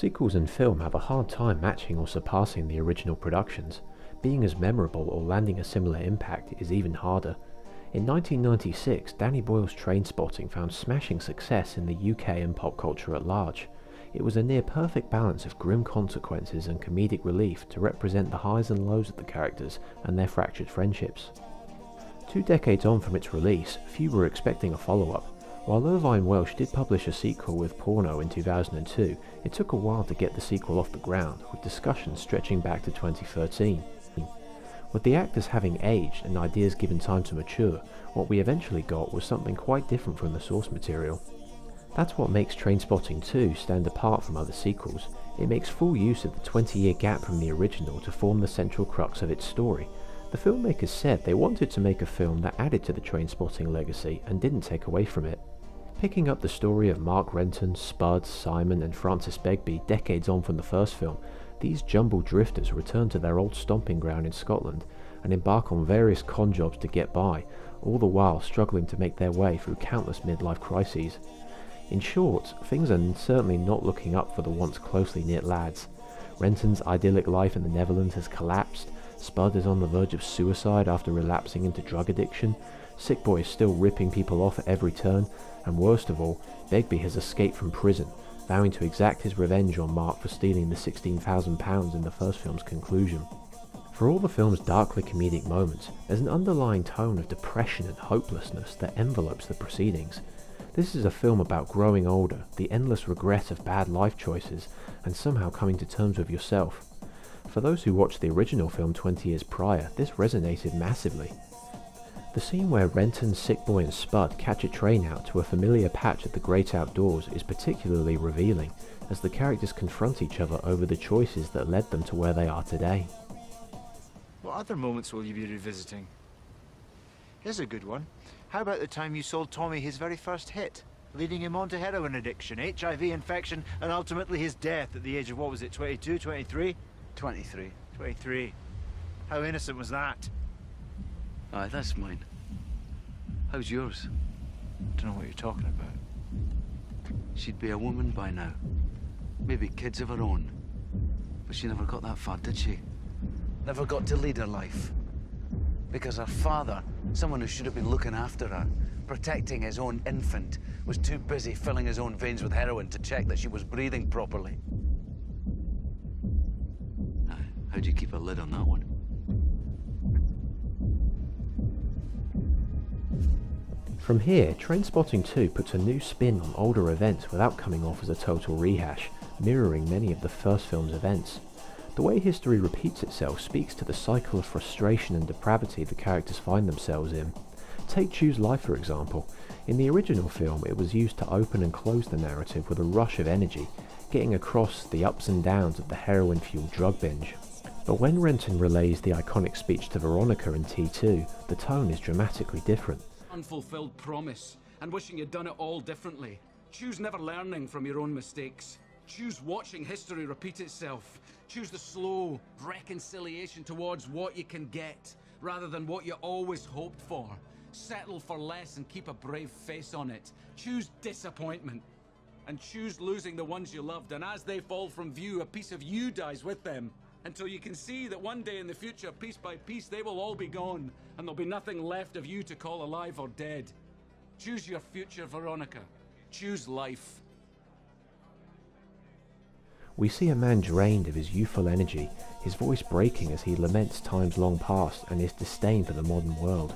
Sequels in film have a hard time matching or surpassing the original productions. Being as memorable or landing a similar impact is even harder. In 1996, Danny Boyle's Trainspotting found smashing success in the UK and pop culture at large. It was a near perfect balance of grim consequences and comedic relief to represent the highs and lows of the characters and their fractured friendships. Two decades on from its release, few were expecting a follow-up. While Irvine Welsh did publish a sequel with Porno in 2002, it took a while to get the sequel off the ground, with discussions stretching back to 2013. With the actors having aged and ideas given time to mature, what we eventually got was something quite different from the source material. That's what makes Trainspotting 2 stand apart from other sequels. It makes full use of the 20 year gap from the original to form the central crux of its story. The filmmakers said they wanted to make a film that added to the Trainspotting legacy and didn't take away from it. Picking up the story of Mark Renton, Spud, Simon and Francis Begbie decades on from the first film, these jumbled drifters return to their old stomping ground in Scotland and embark on various con jobs to get by, all the while struggling to make their way through countless midlife crises. In short, things are certainly not looking up for the once closely knit lads. Renton's idyllic life in the Netherlands has collapsed, Spud is on the verge of suicide after relapsing into drug addiction, Sick Boy is still ripping people off at every turn, and worst of all, Begbie has escaped from prison, vowing to exact his revenge on Mark for stealing the £16,000 in the first film's conclusion. For all the film's darkly comedic moments, there's an underlying tone of depression and hopelessness that envelopes the proceedings, this is a film about growing older, the endless regret of bad life choices, and somehow coming to terms with yourself. For those who watched the original film 20 years prior, this resonated massively. The scene where Renton, Sickboy and Spud catch a train out to a familiar patch of the great outdoors is particularly revealing, as the characters confront each other over the choices that led them to where they are today. What other moments will you be revisiting? Here's a good one. How about the time you sold Tommy his very first hit, leading him on to heroin addiction, HIV infection, and ultimately his death at the age of, what was it, 22, 23? 23. 23. How innocent was that? Aye, that's mine. How's yours? Don't know what you're talking about. She'd be a woman by now. Maybe kids of her own. But she never got that far, did she? Never got to lead her life. Because her father Someone who should have been looking after her, protecting his own infant, was too busy filling his own veins with heroin to check that she was breathing properly. How'd you keep a lid on that one? From here, Trainspotting 2 puts a new spin on older events without coming off as a total rehash, mirroring many of the first film's events. The way history repeats itself speaks to the cycle of frustration and depravity the characters find themselves in. Take Choose life for example. In the original film it was used to open and close the narrative with a rush of energy, getting across the ups and downs of the heroin-fueled drug binge. But when Renton relays the iconic speech to Veronica in T2, the tone is dramatically different. Unfulfilled promise, and wishing you'd done it all differently. Choose never learning from your own mistakes. Choose watching history repeat itself. Choose the slow reconciliation towards what you can get, rather than what you always hoped for. Settle for less and keep a brave face on it. Choose disappointment. And choose losing the ones you loved, and as they fall from view, a piece of you dies with them. Until you can see that one day in the future, piece by piece, they will all be gone, and there'll be nothing left of you to call alive or dead. Choose your future, Veronica. Choose life. We see a man drained of his youthful energy, his voice breaking as he laments times long past and his disdain for the modern world.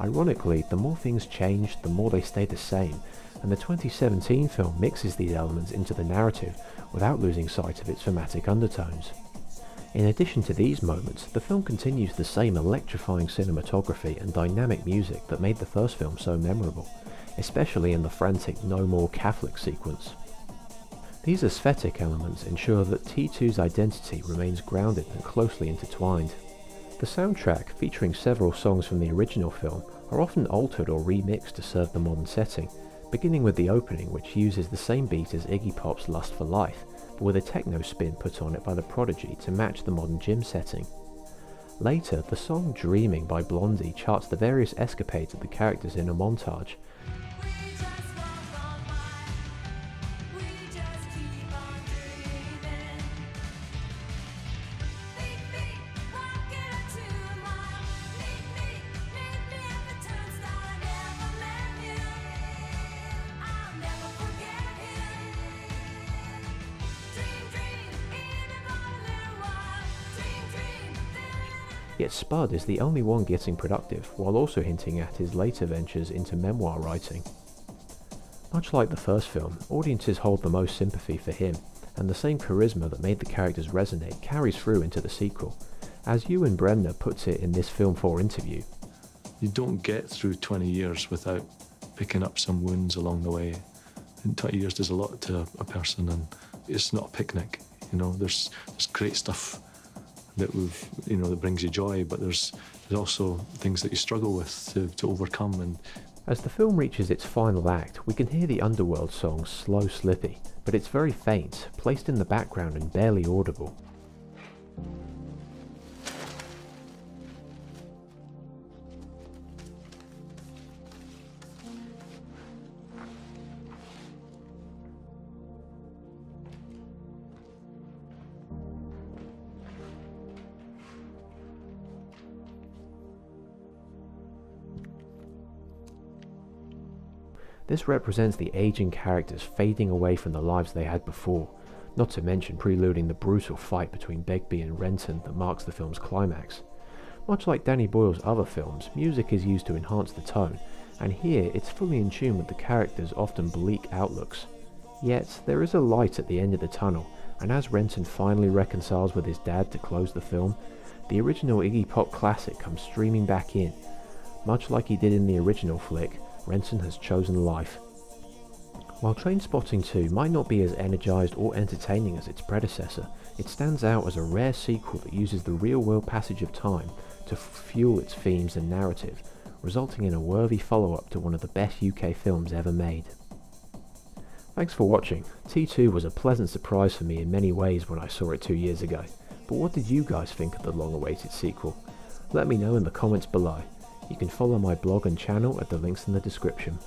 Ironically, the more things change, the more they stay the same, and the 2017 film mixes these elements into the narrative without losing sight of its thematic undertones. In addition to these moments, the film continues the same electrifying cinematography and dynamic music that made the first film so memorable, especially in the frantic No More Catholic sequence. These aesthetic elements ensure that T2's identity remains grounded and closely intertwined. The soundtrack, featuring several songs from the original film, are often altered or remixed to serve the modern setting, beginning with the opening which uses the same beat as Iggy Pop's Lust for Life, but with a techno spin put on it by the Prodigy to match the modern gym setting. Later, the song Dreaming by Blondie charts the various escapades of the characters in a montage, Yet Spud is the only one getting productive, while also hinting at his later ventures into memoir writing. Much like the first film, audiences hold the most sympathy for him, and the same charisma that made the characters resonate carries through into the sequel. As Ewan Bremner puts it in this Film 4 interview, You don't get through 20 years without picking up some wounds along the way. And 20 years does a lot to a person, and it's not a picnic. You know, there's there's great stuff that we've you know that brings you joy, but there's there's also things that you struggle with to, to overcome. And As the film reaches its final act, we can hear the Underworld song Slow Slippy, but it's very faint, placed in the background and barely audible. This represents the aging characters fading away from the lives they had before, not to mention preluding the brutal fight between Begbie and Renton that marks the film's climax. Much like Danny Boyle's other films, music is used to enhance the tone, and here it's fully in tune with the characters' often bleak outlooks. Yet, there is a light at the end of the tunnel, and as Renton finally reconciles with his dad to close the film, the original Iggy Pop classic comes streaming back in. Much like he did in the original flick, Renton has chosen life. While Trainspotting 2 might not be as energised or entertaining as its predecessor, it stands out as a rare sequel that uses the real-world passage of time to fuel its themes and narrative, resulting in a worthy follow-up to one of the best UK films ever made. Thanks for watching. T2 was a pleasant surprise for me in many ways when I saw it two years ago, but what did you guys think of the long-awaited sequel? Let me know in the comments below. You can follow my blog and channel at the links in the description.